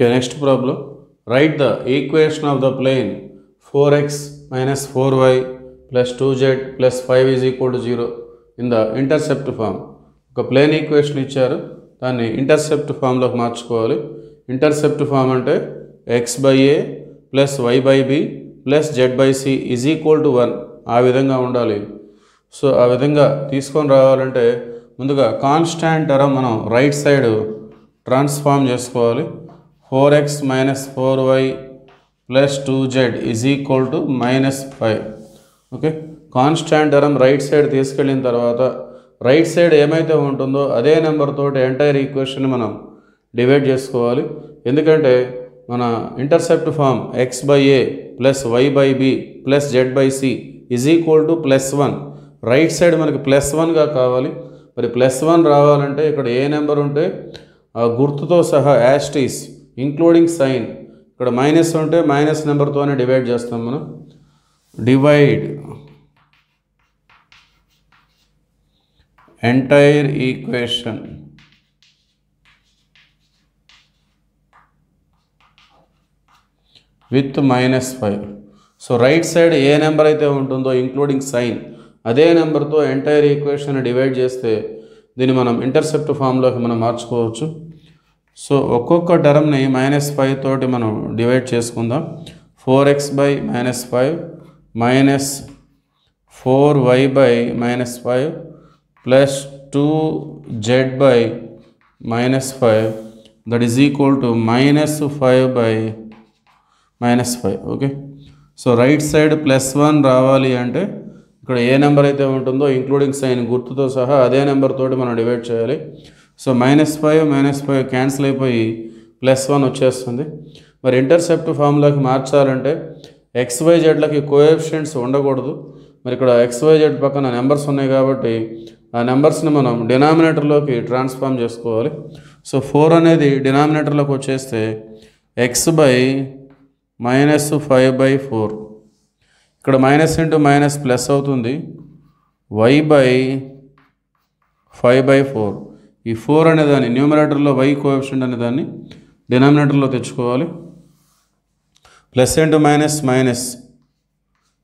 Okay next problem write the equation of the plane four x minus four y plus two z plus five is equal to zero in the intercept form ఒక plane equation ఇచ్చారు. దాన్ని intercept ఫామ్లోకి మార్చుకోవాలి. Intercept form అంటే x by a plus y by b plus z by c is equal to one ఆ విధంగా ఉండాలి. So ఆ విధంగా తీసుకొని రావాలంటే ముందుగా కాన్స్టాంట్ టర్మ్ మనం రైట్ సైడ్ ట్రాన్స్ఫార్మ్ చేసుకోవాలి. Four x minus four y plus two z is equal to minus five okay constant term right side తీసుకెళ్ళిన తర్వాత రైట్ సైడ్ ఏమైతే ఉంటుందో అదే నెంబర్ తోటి ఎంటైర్ ఈక్వేషన్ మనం డివైడ్ చేసుకోవాలి. ఎందుకంటే మన intercept form x by a plus y by b plus z by c is equal to plus one right side మనకి ప్లస్ వన్గా కావాలి. మరి ప్లస్ వన్ రావాలంటే ఇక్కడ ఏ నెంబర్ ఉంటే ఆ గుర్తుతో సహా as it is including sign ఇక్కడ మైనస్ ఉంటే మైనస్ నెంబర్తోనే డివైడ్ చేస్తాం మనం. Divide entire equation with minus five so right side A number అయితే ఉంటుందో ఇంక్లూడింగ్ సైన్ అదే నెంబర్తో ఎంటైర్ ఈక్వేషన్ డివైడ్ చేస్తే దీన్ని మనం ఇంటర్సెప్ట్ ఫామ్లోకి మనం మార్చుకోవచ్చు. సో ఒక్కొక్క టర్మ్ని మైనస్ ఫైవ్ తోటి మనం డివైడ్ చేసుకుందాం. Four x by minus five minus four y by minus five plus two z by minus five that is equal to minus five by minus five okay so right side plus one రావాలి అంటే ఇక్కడ ఏ number అయితే ఉంటుందో including sign గుర్తుతో సహా అదే number తోటి మనం డివైడ్ చేయాలి. So minus five minus five cancel అయిపోయి ప్లస్ వన్ వచ్చేస్తుంది. మరి ఇంటర్సెప్ట్ ఫామ్లోకి మార్చాలంటే ఎక్స్వై జెడ్లకి కోఎఫిషియంట్స్ ఉండకూడదు. మరి ఇక్కడ ఎక్స్వై జెడ్ పక్కన నెంబర్స్ ఉన్నాయి కాబట్టి ఆ నెంబర్స్ని మనం డినామినేటర్లోకి ట్రాన్స్ఫార్మ్ చేసుకోవాలి. సో ఫోర్ అనేది డినామినేటర్లోకి వచ్చేస్తే x by minus five by four ఇక్కడ మైనస్ ఇంటూ మైనస్ ప్లస్ అవుతుంది. Y by five by four ఈ ఫోర్ అనే దాన్ని న్యూమరేటర్లో వై కోఎఫిషియంట్ అనే దాన్ని డినామినేటర్లో తెచ్చుకోవాలి. Plus into minus minus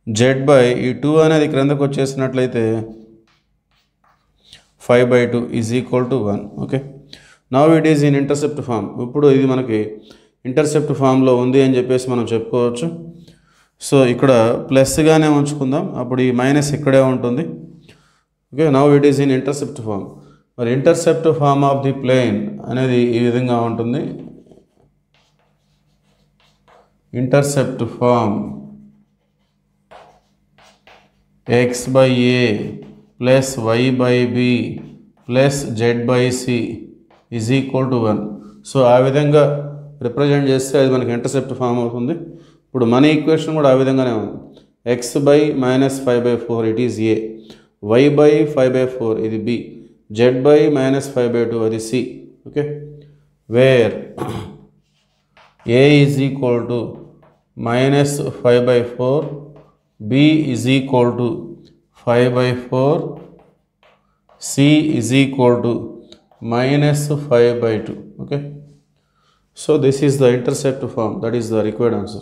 z by ఈ టూ అనేది క్రిందకు వచ్చేసినట్లయితే five by two is equal to one. Okay? Now it is in intercept form ఇప్పుడు ఇది మనకి ఇంటర్సెప్ట్ ఫామ్లో ఉంది అని చెప్పేసి మనం చెప్పుకోవచ్చు. సో ఇక్కడ ప్లస్గానే ఉంచుకుందాం. అప్పుడు ఈ మైనస్ ఇక్కడే ఉంటుంది. Okay now it is in intercept form మరి intercept form of the plane అనేది ఈ విధంగా ఉంటుంది. Intercept form x by a plus y by b plus z by c is equal to one so ఆ విధంగా represent చేస్తే అది మనకి ఇంటర్సెప్ట్ ఫామ్ అవుతుంది. ఇప్పుడు మన ఈక్వేషన్ కూడా ఆ విధంగానే ఉంది. X by minus five by four it is a y by five by four ఇది b z by minus 5 by 2 that is c okay? Where a is equal to minus 5 by 4 b is equal to 5 by 4 c is equal to minus 5 by 2 okay? So this is the intercept form that is the required answer.